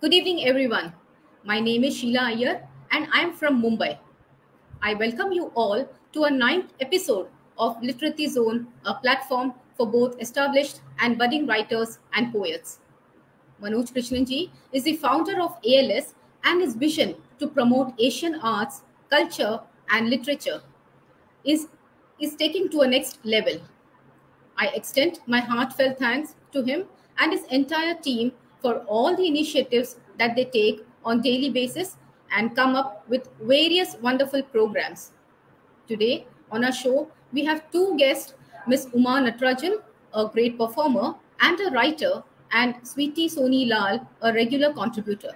Good evening, everyone. My name is Sheila Iyer and I am from Mumbai. I welcome you all to a ninth episode of Literati Zone, a platform for both established and budding writers and poets. Manoj Krishnanji is the founder of ALS and his vision to promote Asian arts, culture, and literature is, is taking to a next level. I extend my heartfelt thanks to him and his entire team for all the initiatives that they take on daily basis and come up with various wonderful programs. Today on our show, we have two guests, Miss Uma Natarajan, a great performer and a writer, and Sweety Soni Lall, a regular contributor.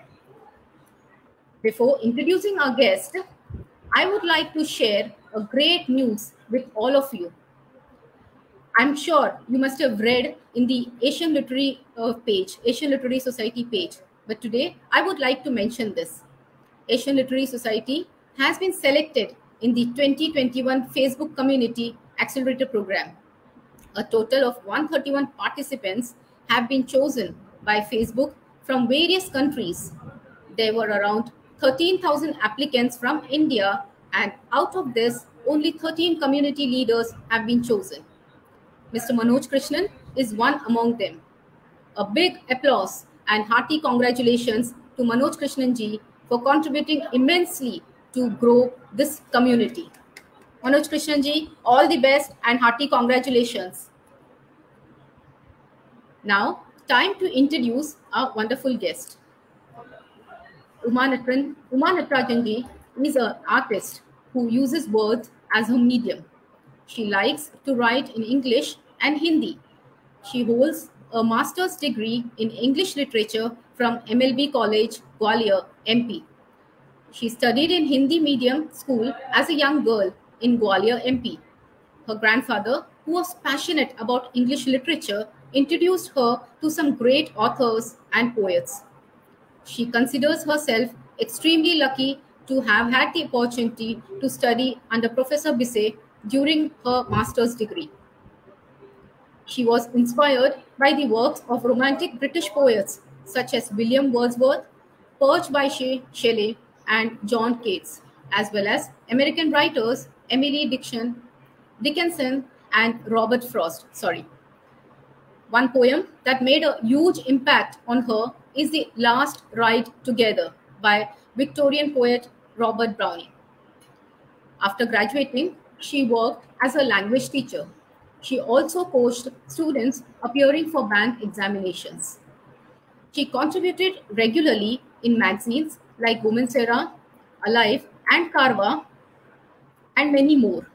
Before introducing our guest, I would like to share a great news with all of you. I'm sure you must have read in the Asian Literary uh, page, Asian Literary Society page. But today, I would like to mention this. Asian Literary Society has been selected in the 2021 Facebook Community Accelerator Program. A total of 131 participants have been chosen by Facebook from various countries. There were around 13,000 applicants from India, and out of this, only 13 community leaders have been chosen. Mr. Manoj Krishnan is one among them. A big applause and hearty congratulations to Manoj Krishnan ji for contributing immensely to grow this community. Manoj Krishnan ji, all the best and hearty congratulations. Now, time to introduce our wonderful guest. Uma Natarajan ji is an artist who uses words as her medium. She likes to write in English and Hindi. She holds a master's degree in English literature from MLB College, Gwalior, MP. She studied in Hindi medium school as a young girl in Gwalior, MP. Her grandfather, who was passionate about English literature, introduced her to some great authors and poets. She considers herself extremely lucky to have had the opportunity to study under Professor Bisse during her master's degree. She was inspired by the works of romantic British poets such as William Wordsworth, Percy Bysshe Shelley, and John Keats, as well as American writers Emily Dickinson, Dickinson and Robert Frost. Sorry. One poem that made a huge impact on her is The Last Ride Together by Victorian poet Robert Browning. After graduating, she worked as a language teacher. She also coached students appearing for bank examinations. She contributed regularly in magazines like Women's Era, Alive, and Karwa, and many more.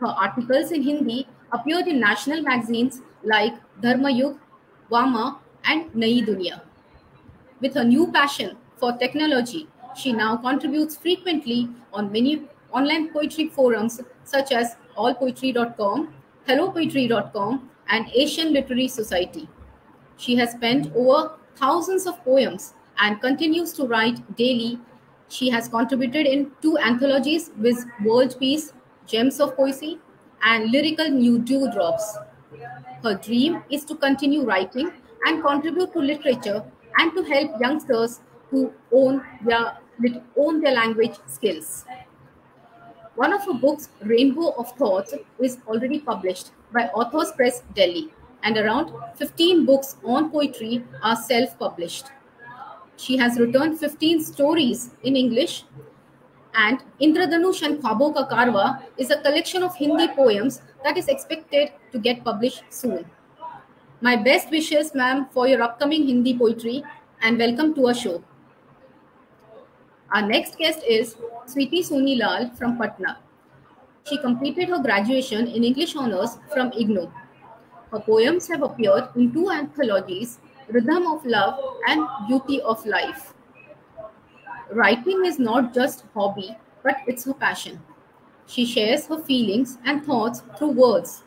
Her articles in Hindi appeared in national magazines like Dharma Yug, Vama, and Nai Dunia. With her new passion for technology, she now contributes frequently on many online poetry forums such as allpoetry.com, hellopoetry.com, and Asian Literary Society. She has penned over thousands of poems and continues to write daily. She has contributed in two anthologies with World Peace, Gems of Poesy, and Lyrical New Dewdrops. Her dream is to continue writing and contribute to literature and to help youngsters who own their, own their language skills. One of her books, Rainbow of Thoughts, is already published by Authors Press Delhi, and around 15 books on poetry are self published. She has written 15 stories in English, and Indradanush and Khwabo Ka Karwa is a collection of Hindi poems that is expected to get published soon. My best wishes, ma'am, for your upcoming Hindi poetry, and welcome to our show. Our next guest is Sweety Soni Lall from Patna. She completed her graduation in English Honours from IGNOU. Her poems have appeared in two anthologies, Rhythm of Love and Beauty of Life. Writing is not just hobby, but it's her passion. She shares her feelings and thoughts through words.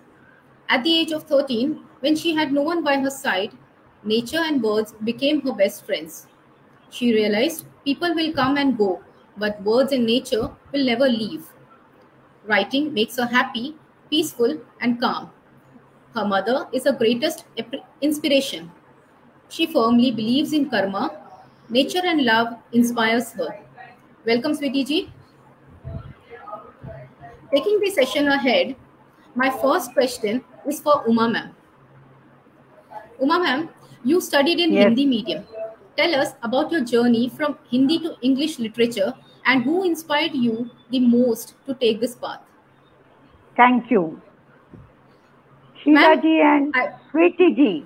At the age of 13, when she had no one by her side, nature and words became her best friends. She realized people will come and go, but words and nature will never leave. Writing makes her happy, peaceful, and calm. Her mother is her greatest inspiration. She firmly believes in karma Nature and love inspires her. Welcome, Sweety ji. Taking the session ahead, my first question is for Uma ma'am. Uma ma'am, you studied in Yes. Hindi medium. Tell us about your journey from Hindi to English literature and who inspired you the most to take this path. Thank you. Sheila Ma'am, ji and I- Sweety ji.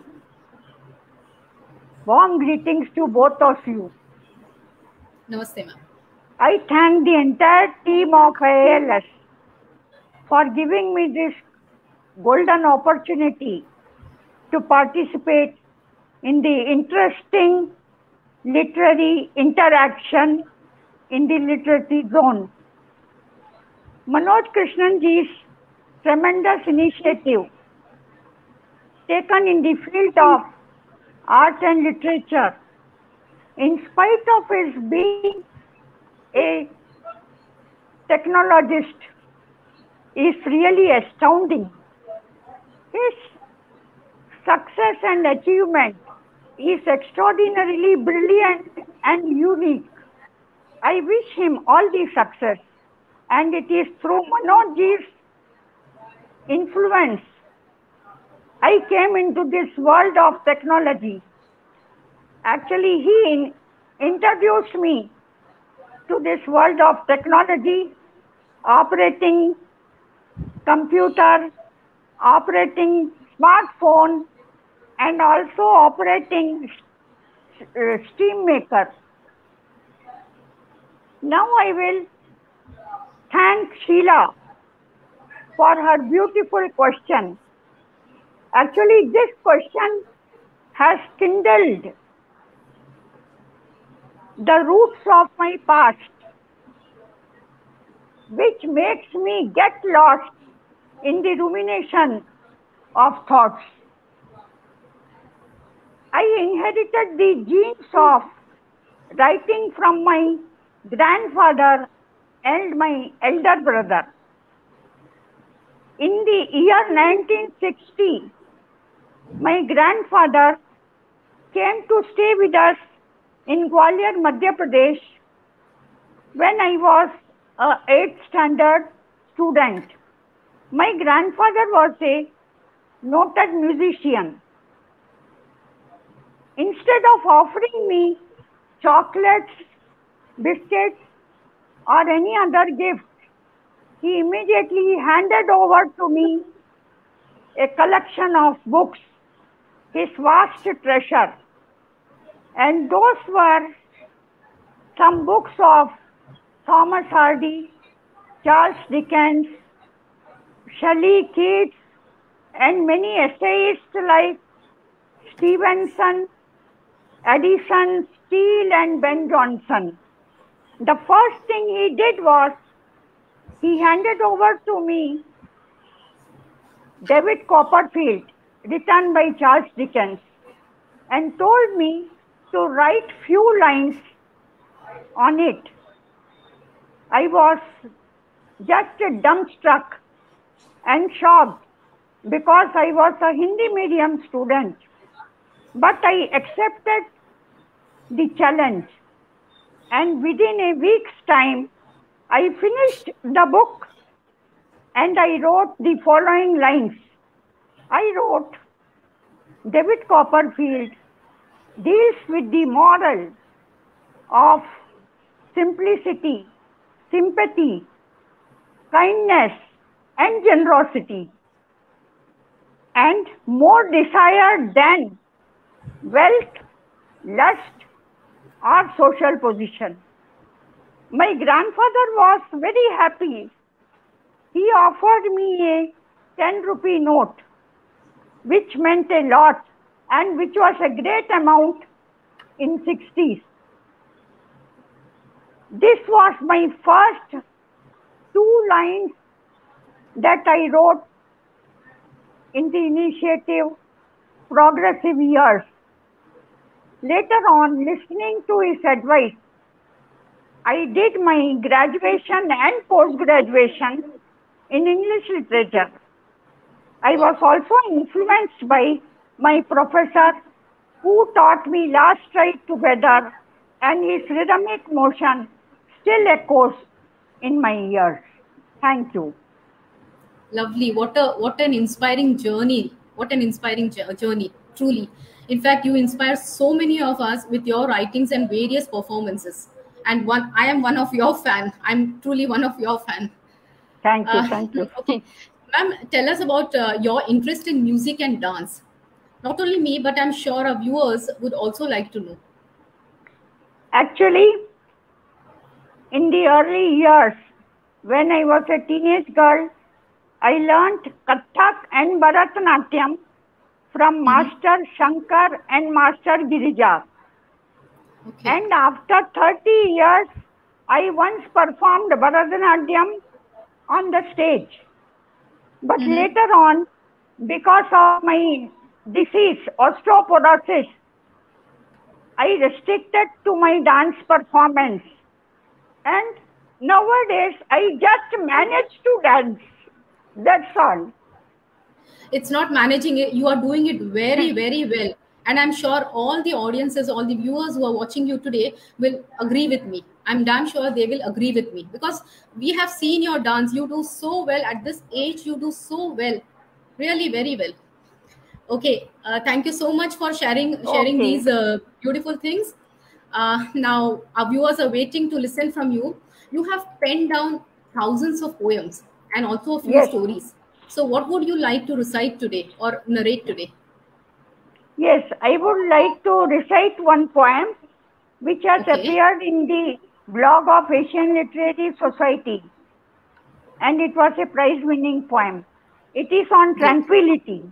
Warm greetings to both of you. Namaste, ma'am. I thank the entire team of ALS for giving me this golden opportunity to participate in the interesting literary interaction in the literary zone. Manoj Krishnan ji's tremendous initiative taken in the field of art and literature, in spite of his being a technologist, is really astounding. His success and achievement is extraordinarily brilliant and unique. I wish him all the success, and it is through Manojji's influence I came into this world of technology. Actually, he in- introduced me to this world of technology, operating computer, operating smartphone, and also operating uh, steam maker. Now I will thank Sheila for her beautiful question. Actually, this question has kindled the roots of my past, which makes me get lost in the rumination of thoughts. I inherited the genes of writing from my grandfather and my elder brother. In the year 1960, my grandfather came to stay with us in Gwalior, Madhya Pradesh when I was a 8th standard student. My grandfather was a noted musician. Instead of offering me chocolates, biscuits, or any other gift, he immediately handed over to me a collection of books, his vast treasure. And those were some books of Thomas Hardy, Charles Dickens, Shelley Keats, and many essayists like Stevenson, Addison, Steele, and Ben Jonson. The first thing he did was he handed over to me David Copperfield, written by Charles Dickens, and told me to write few lines on it. I was just dumbstruck and shocked because I was a Hindi medium student. But I accepted the challenge, and within a week's time, I finished the book and I wrote the following lines. I wrote, David Copperfield deals with the moral of simplicity, sympathy, kindness, and generosity, and more desired than wealth, lust, or social position. My grandfather was very happy. He offered me a 10 rupee note, which meant a lot and which was a great amount in 60s. This was my first two lines that I wrote in the initiative Progressive Years. Later on, listening to his advice, I did my graduation and post graduation in English literature. I was also influenced by my professor who taught me Last Ride Together and his rhythmic motion still echoes in my ears. Thank you. Lovely. What a what an inspiring journey. What an inspiring journey. Truly. In fact, you inspire so many of us with your writings and various performances. And one, I am one of your fan. I'm truly one of your fan. Thank you. Uh, Thank you. okay, ma'am, tell us about uh, your interest in music and dance. Not only me, but I'm sure our viewers would also like to know. Actually, in the early years, when I was a teenage girl, I learnt Kathak and Bharatanatyam from Master Shankar and Master Girija. Okay. And after 30 years, I once performed Bharatanatyam on the stage. But Mhm. later on, because of my disease, osteoporosis, I restricted to my dance performance. And nowadays, I just manage to dance. That's all. It's not managing it. You are doing it very very well. And i'm sure all the audiences all the viewers who are watching you today will agree with me. I'm damn sure they will agree with me. Because we have seen your dance. You do so well. At this age you do so well. Really very well. Okay. Uh, thank you so much for sharing sharing Okay. these uh, beautiful things. Uh, now our viewers are waiting to listen from you. You have penned down thousands of poems and also a few Yes. stories so what would you like to recite today or narrate today Yes, I would like to recite one poem which has Okay. appeared in the blog of Asian Literary Society and it was a prize winning poem. It is on Great. tranquility.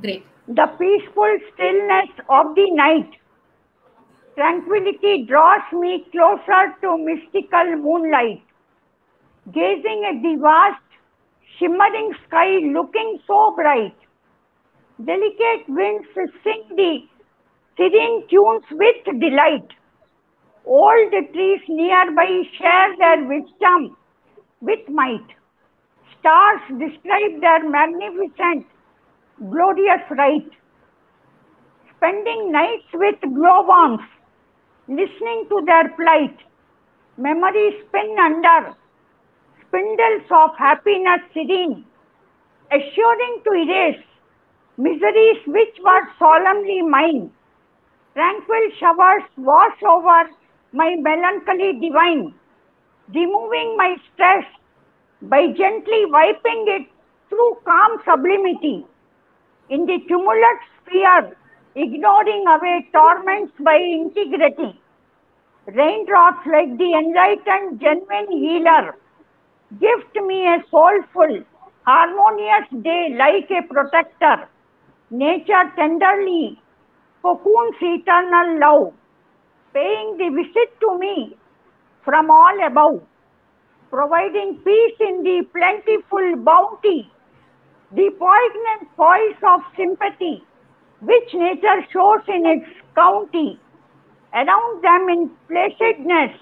great The peaceful stillness of the night. Tranquility draws me closer to mystical moonlight. Gazing at the vast, shimmering sky looking so bright. Delicate winds sing the serene tunes with delight. Old trees nearby share their wisdom with might. Stars describe their magnificent, glorious rite. Spending nights with glowworms, listening to their plight. Memories spin under spindles of happiness serene, assuring to erase miseries which were solemnly mine. Tranquil showers wash over my melancholy divine, removing my stress by gently wiping it through calm sublimity. In the tumultuous sphere, ignoring away torments by integrity. Raindrops like the enlightened genuine healer gift me a soulful, harmonious day like a protector. Nature tenderly cocoons eternal love, paying the visit to me from all above, providing peace in the plentiful bounty, the poignant voice of sympathy which nature shows in its county. Around them in placidness,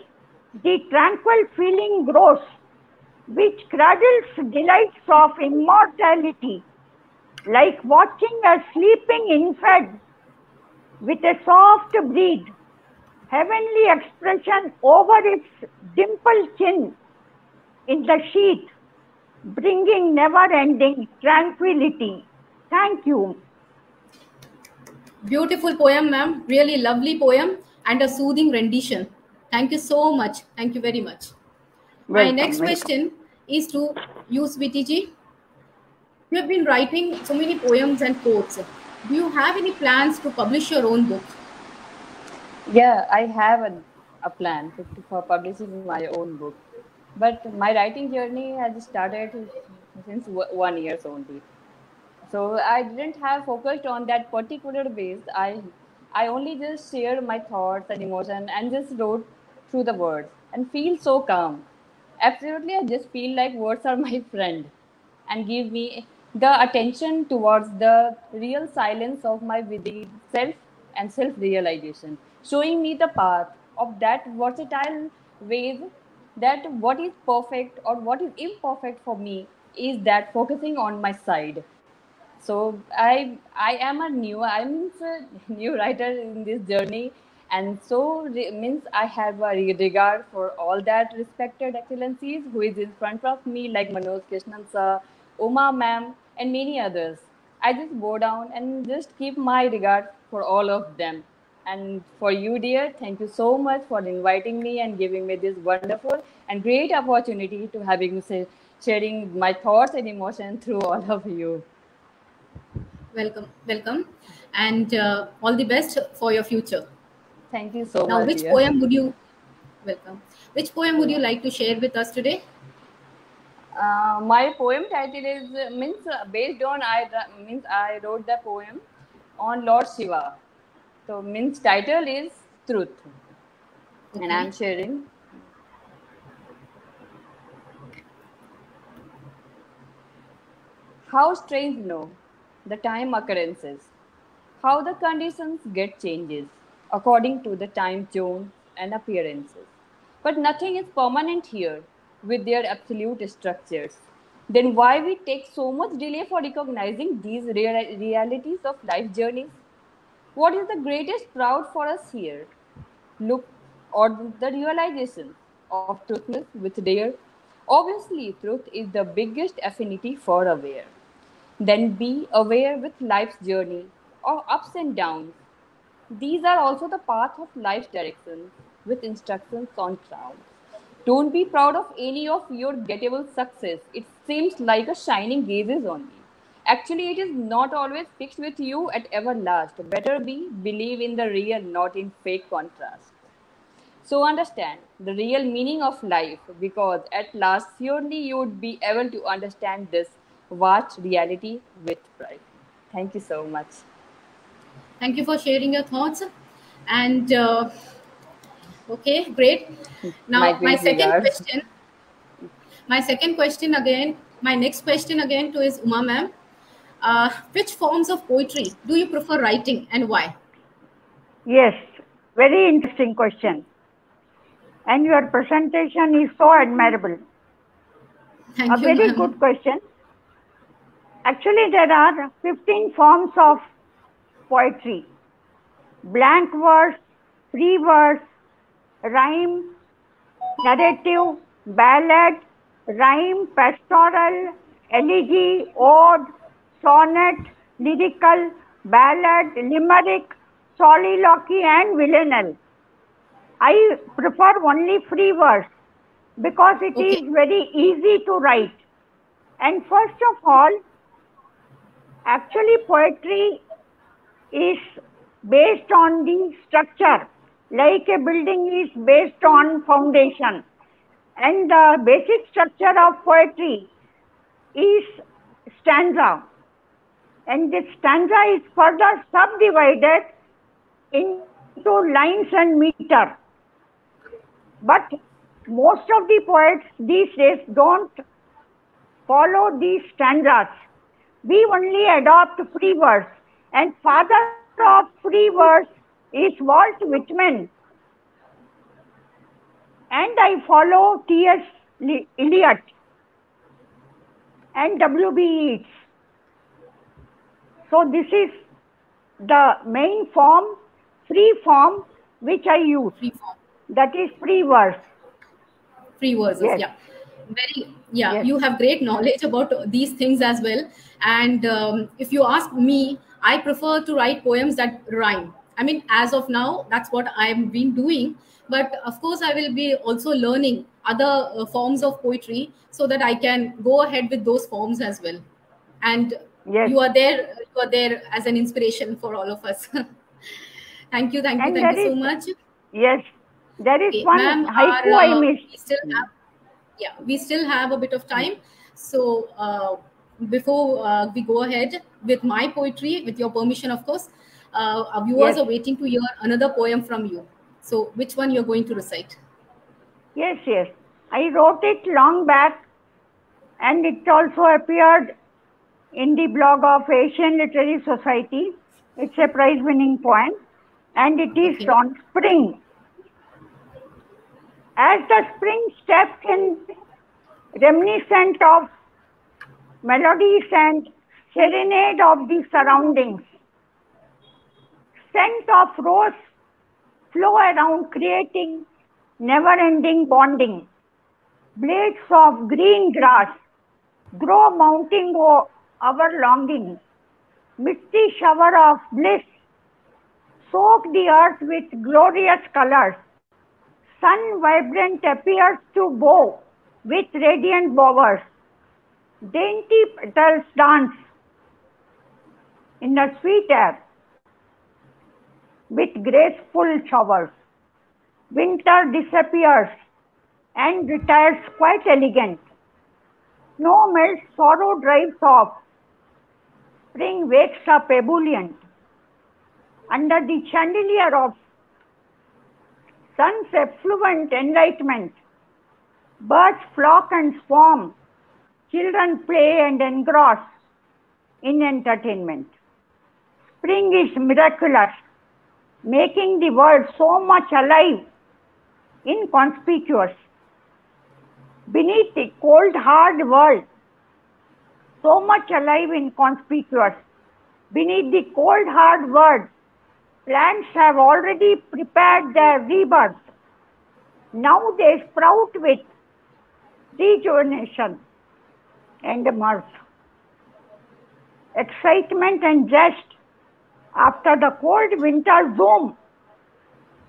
the tranquil feeling grows, which cradles delights of immortality, like watching a sleeping infant with a soft breed, heavenly expression over its dimpled chin in the sheet, bringing never ending tranquility. Thank you. beautiful poem ma'am really lovely poem and a soothing rendition thank you so much thank you very much my next welcome. question is to you sweety you have been writing so many poems and quotes do you have any plans to publish your own book Yeah, I have a, a plan to, for publishing my own book, but my writing journey has started since one years only. So I didn't have focused on that particular base. I I only just shared my thoughts and emotion and just wrote through the words and feel so calm. Absolutely, I just feel like words are my friend and give me the attention towards the real silence of my within self and self realization, showing me the path of that versatile ways that what is perfect or what is imperfect for me is that focusing on my side. So i i am a new i'm a new writer in this journey and so means i have a regard for all that respected excellencies who is in front of me like manoj krishnan sir uma ma'am and many others. I just go down and just keep my regard for all of them. And for you dear thank you so much for inviting me and giving me this wonderful and great opportunity to having say, sharing my thoughts and emotion through all of you. Welcome, welcome, and uh, all the best for your future. Thank you so Now, much which dear. poem would you welcome? Which poem would you like to share with us today? Uh, my poem title is means uh, based on I means I wrote the poem on Lord Shiva. So means title is Truth, and I'm sharing. How strange, no, the time occurrences, how the conditions get changes according to the time zones and appearances. But nothing is permanent here with their absolute structures. Then why we take so much delay for recognizing these real- realities of life journeys? What is the greatest proud for us here? Look, or the realization of truthness with dare. Obviously, truth is the biggest affinity for aware. Then be aware with life's journey of ups and downs. These are also the path of life directions with instructions on crowns. Don't be proud of any of your gettable success. It seems like a shining gazes only. Actually, it is not always fixed with you at everlast. Better be believe in the real, not in fake contrast. So understand the real meaning of life because at last surely you would be able to understand this vast reality with pride. Thank you so much. Thank you for sharing your thoughts. And uh, okay, great. Now, My my, second regards. question. My second question again. My next question again to is Uma ma'am. Uh, which forms of poetry do you prefer writing and why? Yes, very interesting question. And your presentation is so admirable. Thank you. A you, very good question. Actually, there are 15 forms of poetry blank verse, free verse, rhyme, narrative, ballad, rhyme, pastoral, elegy, ode, sonnet, lyrical, ballad, limerick, soliloquy, and villanelle. I prefer only free verse because it is Okay. very easy to write. And first of all, actually, poetry is based on the structure, like a building is based on foundation. And the basic structure of poetry is stanza. And this stanza is further subdivided into lines and meter. But most of the poets these days don't follow these stanzas. We only adopt free verse. And father of free verse is Walt Whitman. And I follow T.S. Eliot and W.B. Yeats. So this is the main form, free form, which I use. Free form, That is free verse. free verses. Yes. Yeah, very. Yeah, Yes. you have great knowledge about these things as well. And um, if you ask me, I prefer to write poems that rhyme. I mean, as of now, that's what I've been doing. But of course, I will be also learning other uh, forms of poetry so that I can go ahead with those forms as well. And Yes. you are there. You are there as an inspiration for all of us. thank you, thank you, And thank you so much. Yes. There is Okay, one haiku I uh, missed. we still have, yeah, we still have a bit of time. So uh, before uh, we go ahead with my poetry, with your permission, of course, uh, our viewers Yes. are waiting to hear another poem from you. So which one you're going to recite? Yes, yes. I wrote it long back and it also appeared in the blog of Asian Literary Society. It's a prize winning poem and it is Okay. on spring. As the spring steps in, reminiscent of melodies and serenade of the surroundings, scent of rose flow around creating never-ending bonding. Blades of green grass grow mounting our longing. Misty shower of bliss soak the earth with glorious colors. Sun vibrant appears to bow with radiant bowers. Dainty petals dance in the sweet air with graceful showers. Winter disappears and retires quite elegant. Snow melts, sorrow drives off. Spring wakes up ebullient. Under the chandelier of sun's effluent enlightenment, birds flock and swarm, children play and engross in entertainment. Spring is miraculous, making the world so much alive, inconspicuous. Beneath the cold, hard world, so much alive, inconspicuous. Beneath the cold, hard world, plants have already prepared their rebirth. Now they sprout with rejuvenation and mirth. Excitement and zest after the cold winter zoom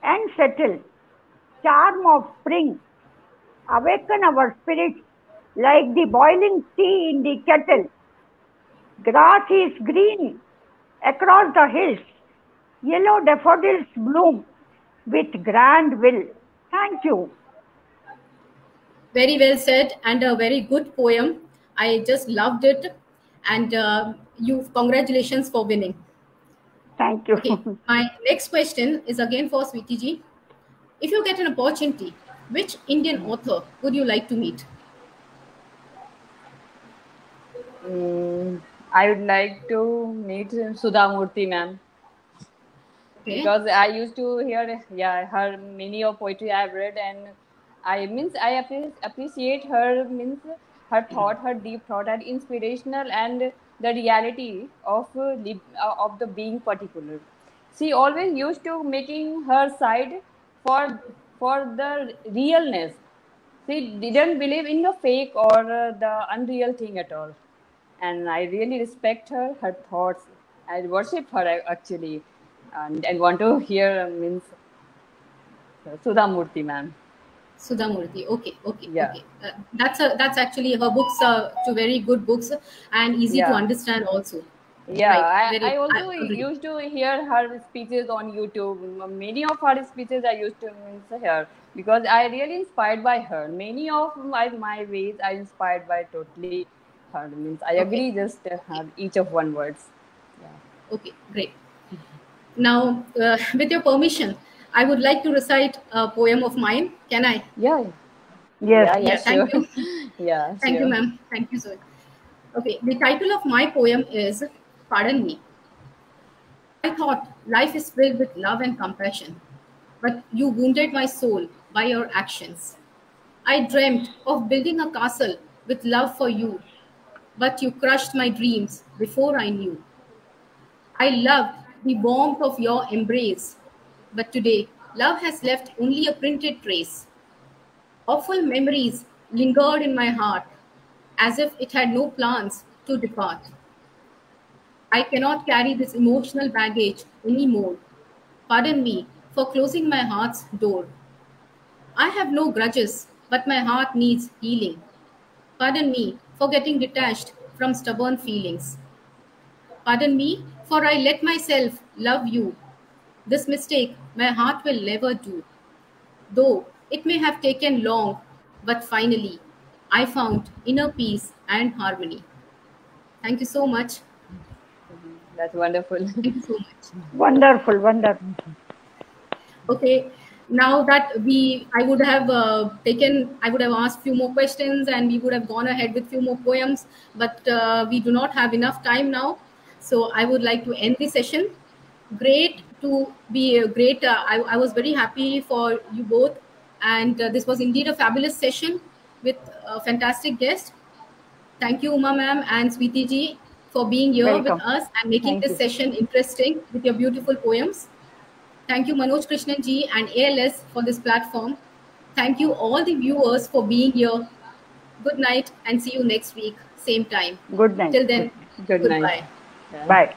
and settle. Charm of spring awaken our spirits like the boiling tea in the kettle. Grass is green across the hills. Yellow daffodils bloom with grand will. Thank you. Very well said, and a very good poem. I just loved it, and uh, you congratulations for winning. Thank you. Okay, my next question is again for Sweety ji. If you get an opportunity, which Indian author would you like to meet? Mm, I would like to meet Sudha Murthy ma'am Okay. because I used to hear yeah her many of poetry I've read and I means I appre- appreciate her means her thought her deep thought and inspirational and the reality of uh, uh, of the being particular. She always used to making her side for for the realness. She didn't believe in the fake or uh, the unreal thing at all and I really respect her, her thoughts. I worship her actually, and, and want to hear uh, means Sudha Murthy, ma'am. Sudha Murthy. Okay, okay, Yeah. okay. Uh, that's a that's actually her books are two very good books and easy to understand also. Yeah, Right, I, very- I also I used to hear her speeches on YouTube. Many of her speeches I used to hear because I really inspired by her. Many of my my ways are inspired by totally her. Means I Okay. agree just her each of one words. Yeah. Okay, great. Now, uh, with your permission, I would like to recite a poem of mine. Can I? Yeah. Yes. Yeah, yeah, Yeah, thank sure. yeah, Thank you, ma'am. Thank you, sir. Okay, the title of my poem is Pardon Me. I thought life is filled with love and compassion, but you wounded my soul by your actions. I dreamt of building a castle with love for you, but you crushed my dreams before I knew. I loved the warmth of your embrace, but today love has left only a printed trace. Awful memories lingered in my heart as if it had no plans to depart. I cannot carry this emotional baggage anymore. Pardon me for closing my heart's door. I have no grudges, but my heart needs healing. Pardon me for getting detached from stubborn feelings. Pardon me for I let myself love you. This mistake my heart will never do. Though it may have taken long, but finally I found inner peace and harmony. Thank you so much. That's wonderful. Thank you so much. Wonderful, wonderful. Okay, now that we, I would have uh, taken, I would have asked few more questions and we would have gone ahead with few more poems, but uh, we do not have enough time now. So I would like to end the session. Great to be a great. Uh, I, I was very happy for you both, and uh, this was indeed a fabulous session with a fantastic guest. Thank you, Uma ma'am and Sweety ji, for being here Welcome. with us and making Thank this you. session interesting with your beautiful poems. Thank you, Manoj Krishnan ji and ALS for this platform. Thank you, all the viewers, for being here. Good night and see you next week, same time. Good night. Till then, Good night. goodbye. Bye.